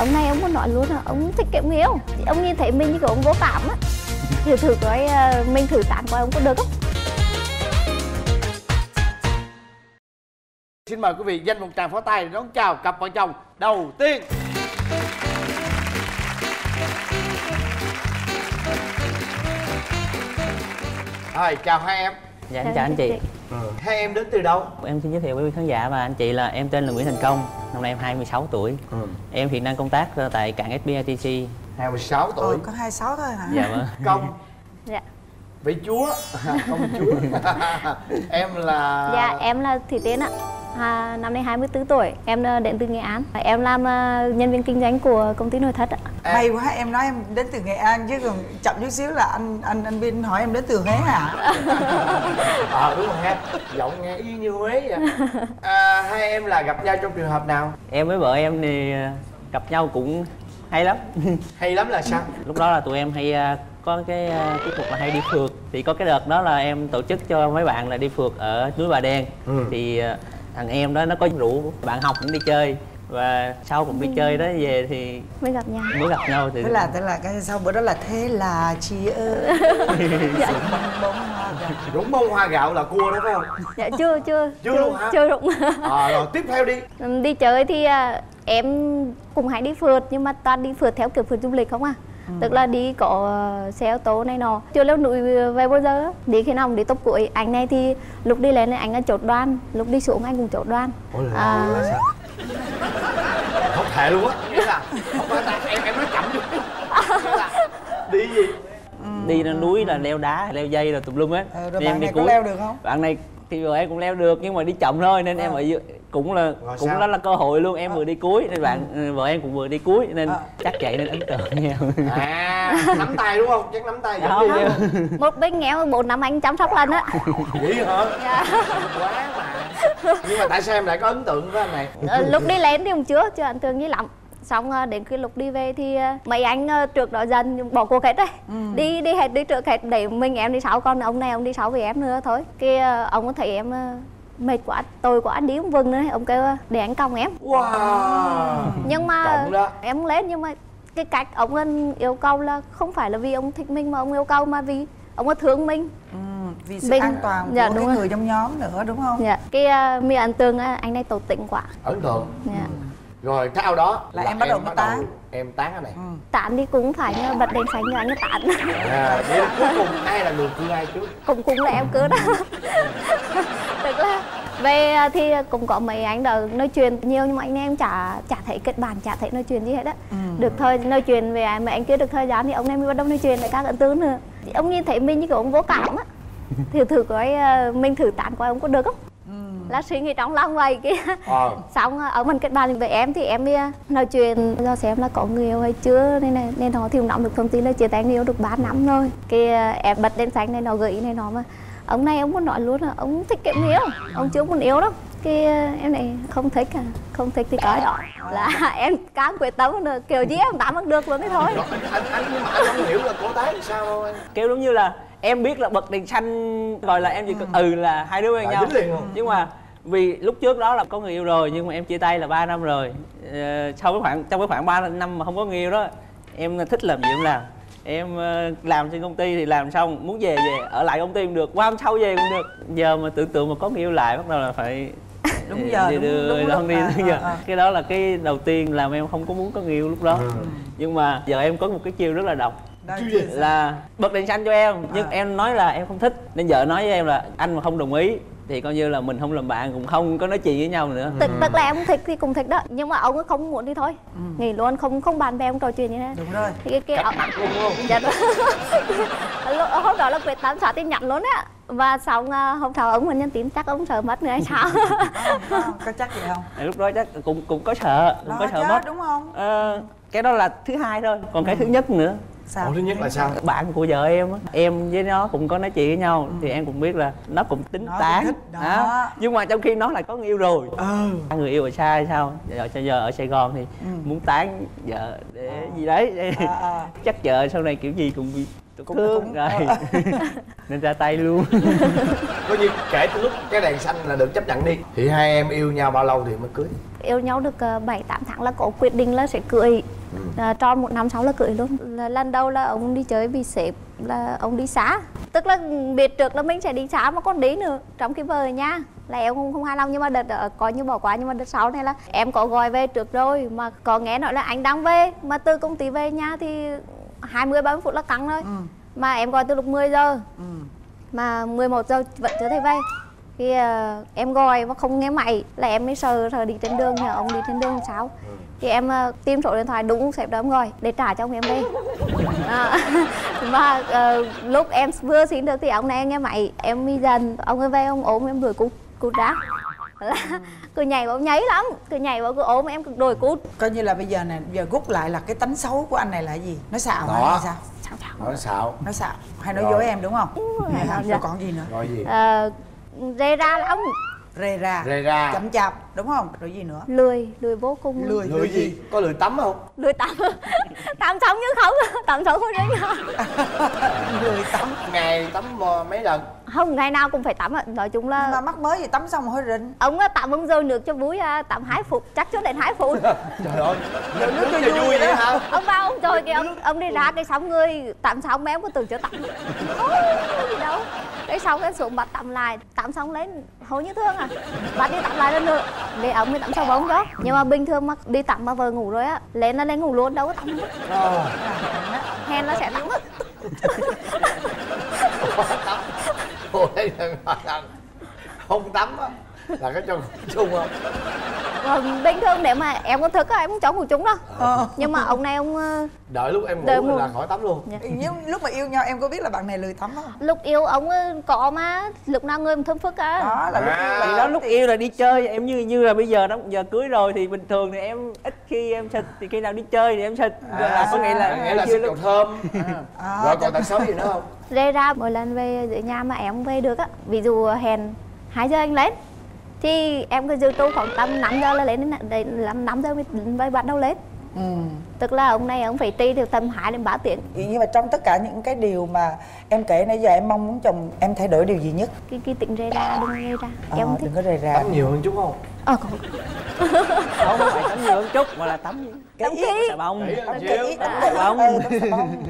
ông này ông muốn nói luôn là ông thích kiểu người yêu. Ông nhìn thấy mình như kiểu ông vô cảm á. Thử thử coi ờ, mình thử tán coi ông có được không? Xin mời quý vị dành một tràng pháo tay để đón chào cặp vợ chồng đầu tiên. Rồi chào hai em. Dạ chào anh chị hai em đến từ đâu? Em xin giới thiệu với quý khán giả và anh chị là em tên là Nguyễn Thành Công. Năm nay em 26 tuổi. Em hiện đang công tác tại cảng SBITC 26 tuổi Ừ, có 26 thôi hả? Dạ vâng. Công. Dạ. Vị chúa. Công chúa. Em là dạ em là thị tiến ạ à, năm nay 24 tuổi em ờ, đến từ nghệ an. Em làm ờ, nhân viên kinh doanh của công ty nội thất ạ. À. May quá em nói em đến từ Nghệ An chứ còn chậm chút xíu là anh anh anh Vinh hỏi em đến từ Huế hả? ờ đúng rồi ha. Giọng nghe y như huế vậy. À, hai em là gặp nhau trong trường hợp nào? Em với vợ em thì ờ, gặp nhau cũng hay lắm. Hay lắm là sao? Lúc đó là tụi em hay có cái kỹ thuật là hay đi phượt. Thì có cái đợt đó là em tổ chức cho mấy bạn là đi phượt ở núi Bà Đen. Ừ. Thì thằng em đó nó có rủ bạn học cũng đi chơi. Và sau cũng đi chơi đó về thì mới gặp nhau. mới gặp nhau thì Thế là thế là cái sau bữa đó là thế là chị ơi. dạ, bông hoa gạo. rụng bông hoa gạo là cua đó phải không? Dạ chưa chưa. Chưa luôn hả? chưa rụng. À, rồi tiếp theo đi. Đi chơi thì à, em cũng hay đi phượt nhưng mà toàn đi phượt theo kiểu phượt du lịch không à tức là đi có ờ, xe ô tô này nọ chưa leo núi về bao giờ á. đi khi nào cũng đi top cuối anh này thì lúc đi lên thì anh là chốt đoan lúc đi xuống anh cũng chốt đoan là, À. là sao không thể luôn á nghĩa là không phải ta em em nói chậm là đi gì đi lên núi là leo đá leo dây rồi tùm lum hết Ờ, rồi Thì em bạn đi này có cuối. leo được không? bạn này thì vợ em cũng leo được nhưng mà đi chậm thôi nên em Ờ. ở dưới cũng là Rồi cũng sao? đó là cơ hội luôn em vừa đi cuối nên bạn ừ, vợ em cũng vừa đi cuối nên Ờ. chắc vậy nên ấn tượng nhau à nắm tay đúng không? Chắc nắm tay Không, đi không. không. Một bên nghèo bốn năm anh chăm sóc lần á. Vậy hả? Dạ. quá mà. Nhưng mà tại sao em lại có ấn tượng với anh này? Ờ, lúc đi lên thì cũng chưa chưa ấn tượng gì lắm. Xong đến khi lúc đi về thì mấy anh trước đó dần bỏ cuộc hết rồi đi đi hết đi trước hết để mình em đi sau còn ông này ông đi sau với em nữa thôi. Cái ờ, ông có thấy em ờ, mệt quá tôi quá anh đi không vừng nữa ông kêu ờ, để anh còng em. Wow. Nhưng mà em lên nhưng mà cái cách ông lên yêu cầu là không phải là vì ông thích mình mà ông yêu cầu mà vì ông có thương mình. Ừ, vì sự Bình- an toàn dạ, của đúng cái rồi. người trong nhóm nữa đúng không? dạ cái uh, mi ấn tượng ờ, anh này tổ tĩnh quá. Ấn tượng. Dạ. rồi sau đó Là em bắt đầu bắt tán. em tán cái này. Ừ. tán thì cũng phải nhờ bật đèn xanh cho anh ấy tán. À, là cuối cùng ai là người cưa ai trước? Cũng cũng là em cứ đó. Tức là về à, thì cũng có mấy anh đã nói chuyện nhiều nhưng mà anh em chả chả thấy kết bạn chả thấy nói chuyện gì hết á. Ừ. được thời nói chuyện về mà anh kia được thời gian thì ông này mới bắt đầu nói chuyện với các ấn tướng nữa. Thì ông nhìn thấy mình như kiểu ông vô cảm á. Thử thử coi à, mình thử tán coi ông có được không? Ừ. là suy nghĩ trong lòng vậy kia ờ. Xong à, ông mình kết bạn với em thì em đi à, nói chuyện do xem là có người yêu hay chưa nên này nên nó thì cũng nắm được thông tin là chia tay người yêu được 3 năm rồi. Cái à, em bật đèn xanh này nó gợi ý này nó mà ông này ông muốn nói luôn là ông thích kiểu người yêu ông chưa muốn yêu đâu. Cái à, em này không thích à không thích thì coi đó là em cám quyết tâm được kiểu gì em tắm được luôn cái thôi. anh anh nhưng mà anh không hiểu là cô làm sao đâu anh. Kiểu giống như là em biết là bật đèn xanh gọi là em chỉ cần ừ là hai đứa quen nhau. liền. Không? nhưng mà vì lúc trước đó là có người yêu rồi nhưng mà em chia tay là 3 năm rồi. Ờ, sau cái khoảng trong cái khoảng 3 năm mà không có người yêu đó em thích làm gì em làm em ờ, làm trên công ty thì làm xong muốn về về ở lại công ty cũng được qua hôm sau về cũng được giờ mà tưởng tượng mà có người yêu lại bắt đầu là phải Đúng giờ, đi đúng- đưa đúng lúc đi đúng giờ ờ, ờ. cái đó là cái đầu tiên làm em không có muốn có người yêu lúc đó Ừ. nhưng mà giờ em có một cái chiêu rất là độc là bật đèn xanh cho em nhưng À. em nói là em không thích nên vợ nói với em là anh mà không đồng ý thì coi như là mình không làm bạn cũng không có nói chuyện với nhau nữa. Tức, tức là em cũng thích thì cũng thích đó. Nhưng mà ông ấy không muốn đi thôi. Nghỉ luôn không không bàn bè không trò chuyện như thế. Đúng rồi. thì cái cái ông dạ đúng. Lúc- hôm đó là quyết tâm xóa tin nhắn luôn á. Và xong à, hôm sau ông mình nhắn tin chắc ông sợ mất nữa hay sao? Có, chắc gì không? lúc đó chắc cũng cũng có sợ cũng có sợ mất. đúng không? Ờ, cái đó là thứ hai thôi còn cái thứ nhất nữa Sao? Ủa, thứ nhất là sao? bạn của vợ em á em với nó cũng có nói chuyện với nhau thì em cũng biết là nó cũng tính Nó cũng tán thích, đó. nhưng mà trong khi nó lại có người yêu rồi. Ừ. người yêu ở xa hay sao? Giờ cho giờ ở sài gòn thì muốn tán vợ để gì đấy. À, à. chắc vợ sau này kiểu gì cũng bị Cũng- thương cũng- rồi. nên ra tay luôn. Coi như kể từ lúc cái đèn xanh là được chấp nhận đi. Thì hai em yêu nhau bao lâu thì mới cưới? Yêu nhau được 7 8 tháng là có quyết định là sẽ cưới à, tròn một năm sau là cưới luôn. Là lần đầu là ông đi chơi vì sếp là ông đi xa. Tức là biết trước là mình sẽ đi xa mà còn đi nữa. Trong khi về nha là em không không hài lòng nhưng mà đợt ờ, coi như bỏ qua. Nhưng mà đợt sau này là em có gọi về trước rồi mà có nghe nói là anh đang về. Mà từ công ty về nhà thì 20 30 phút là căng rồi. Ừ. mà em gọi từ lúc 10 giờ. Ừ. mà 11 giờ vẫn chưa thấy về khi ờ, em gọi mà không nghe máy là em mới sờ sờ đi trên đường nhờ ông đi trên đường làm sao thì em ờ, tìm số điện thoại đúng sếp đó em gọi để trả cho ông em về à, mà ờ, lúc em vừa xin được thì ông này nghe máy em mi dần ông ấy về ông ốm em đuổi cút cút ra. Là cứ nhảy vào nháy lắm cứ nhảy vào cứ ốm em cứ đuổi cút. Coi như là bây giờ nè giờ rút lại là cái tánh xấu của anh này là gì? Nó xạo Đó. hay sao? Sao sao nói xạo. Nó xạo. Hay nói Rồi. dối em đúng không? Rồi, Hay dạ. rồi còn gì nữa? Gọi gì? Ờ, rê ra lắm rề ra. Rê ra. Chậm chạp đúng không? Rồi gì nữa? Lười lười vô cùng. Lười lười gì? có lười tắm không? Lười tắm. Tắm sống chứ không. Tắm sống không đấy. Nhá lười tắm. Ngày tắm ờ, mấy lần? Không ngày nào cũng phải tắm ạ. Nói chung nhưng mà là mắc mới gì tắm xong hơi rịnh ông á, tắm ông rồi nước cho vui à, tắm hai phút chắc chưa đến hai phút. Trời ơi. Rồi nước cho vui vui vậy hả? Ông vào ông trời kìa ông, ông đi ra cái xong người tắm xong em có tưởng chưa tắm. Ôi, gì đâu cái xong cái xuống bắt tắm lại, tắm xong lên hầu như thương à. Bắt đi tắm lại lần nữa, để ông mới tắm sau bóng đó nhưng mà bình thường mà đi tắm mà vợ ngủ rồi á, lên nó lên ngủ luôn, đâu có tắm nữa. hen hèn nó sẽ tắm mất không tắm á, là cái chân chung không? Còn bình thường nếu mà em có thức á em không cho ngủ chung đâu. Ờ. nhưng mà ông này ông ờ, đợi lúc em Đợi ngủ ngủ. là khỏi tắm luôn. Dạ. nhưng lúc mà yêu nhau em có biết là bạn này lười tắm không? Lúc yêu ông ờ, có mà lúc nào người mà thơm phức á. Đó là lúc À. yêu thì đó lúc yêu là đi chơi em như như là bây giờ đó giờ cưới rồi thì bình thường thì em ít khi em xịt thì khi nào đi chơi thì em xịt Rồi là có nghĩa là nghĩa là chưa xịt lúc thơm. À, rồi còn tật xấu gì nữa không? Rê ra mỗi lần về dưới nhà mà em không về được á. Ví dụ hẹn 2 giờ anh lên thì em cứ dự trù khoảng tầm 5 giờ là lên đến đấy là 5 giờ mới, mới bắt đầu lên. Ừ. tức là ông này ông phải tri được tầm 2 đến 3 tiếng. Nhưng mà trong tất cả những cái điều mà em kể nãy giờ em mong muốn chồng em thay đổi điều gì nhất? Cái cái tính rê ra đừng rê ra Ờ, em không thích. đừng có rề ra tắm nhiều hơn chút không? Ờ có. Không phải tắm nhiều hơn chút mà là tắm tắm Cái kỹ. Xà bông. Tắm kỹ, tắm xà bông. Ừ, bông.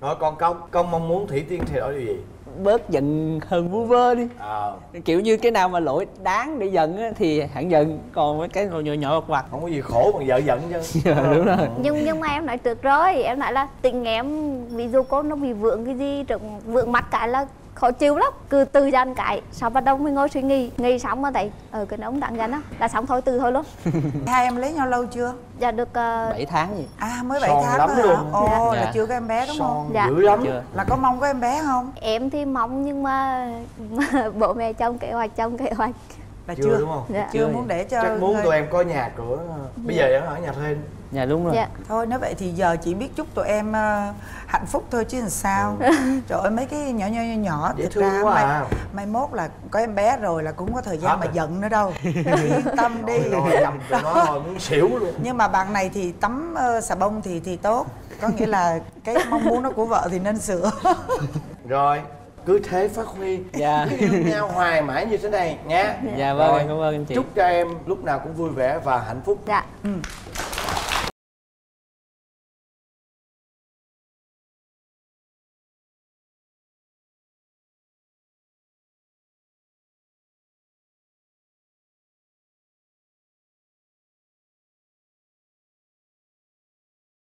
rồi còn công công mong muốn thủy tiên thay đổi điều gì bớt giận hơn vu vơ đi. Ờ. Kiểu như cái nào mà lỗi đáng để giận á, thì hẳn giận còn mấy cái nhỏ nhỏ nhỏ vặt không có gì khổ bằng vợ giận chứ. Vặt đúng rồi. Nhưng nhưng mà em nói trước rồi em nói là tình em ví dụ cô nó bị vượng cái gì trong vượng mắt cái là khó chịu lắm cứ từ dần cái. Sau bắt đầu mới ngồi suy nghĩ? Nghĩ xong mà thấy ở cái ông đang dần á là xong thôi từ thôi luôn. Hai em lấy nhau lâu chưa? Dạ được uh, 7 tháng gì? À mới 7 Son tháng lắm thôi hả? ồ Dạ. là chưa có em bé đúng không? Son Dạ. dữ lắm. Chưa. Là có mong có em bé không? Em thì mong nhưng mà, bố mẹ chồng kế hoạch chồng kế hoạch. Là chưa, chưa? đúng không? Dạ. Chưa Chưa. muốn để cho chắc muốn tụi em có nhà cửa. Bây giờ em ở nhà thuê dạ đúng rồi. Dạ. Thôi nếu vậy thì giờ chỉ biết chúc tụi em ờ, hạnh phúc thôi chứ làm sao. Trời ơi mấy cái nhỏ nhỏ nhỏ nhỏ dễ thực ra quá mai, à. mai mốt là có em bé rồi là cũng có thời gian Hết mà rồi. giận nữa đâu. Yên tâm đi. chồng tụi nó thôi muốn xỉu luôn. Nhưng mà bạn này thì tắm ờ, xà bông thì thì tốt. Có nghĩa là cái mong muốn đó của vợ thì nên sửa. Rồi cứ thế phát huy. Dạ. cứ yêu nhau hoài mãi như thế này nhé. Dạ vâng Rồi, cảm ơn anh chị. chúc cho em lúc nào cũng vui vẻ và hạnh phúc. Dạ. Ừ.